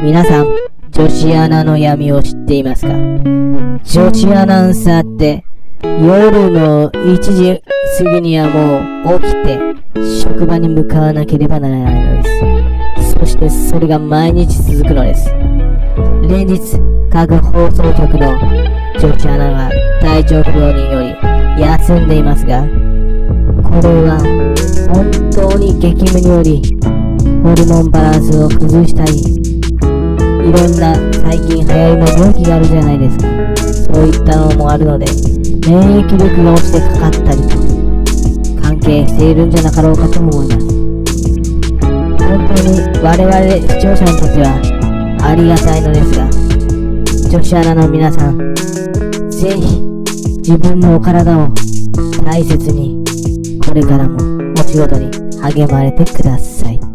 皆さん、女子アナの闇を知っていますか？女子アナウンサーって、夜の1時過ぎにはもう起きて、職場に向かわなければならないのです。そしてそれが毎日続くのです。連日、各放送局の女子アナが体調不良により休んでいますが、これは本当に激務によりホルモンバランスを崩したりいろんな最近流行りの病気があるじゃないですか。そういったのもあるので、免疫力が落ちてかかったりと、関係しているんじゃなかろうかと思います。本当に我々視聴者にとってはありがたいのですが、女子アナの皆さん、ぜひ自分のお体を大切に、これからもお仕事に励まれてください。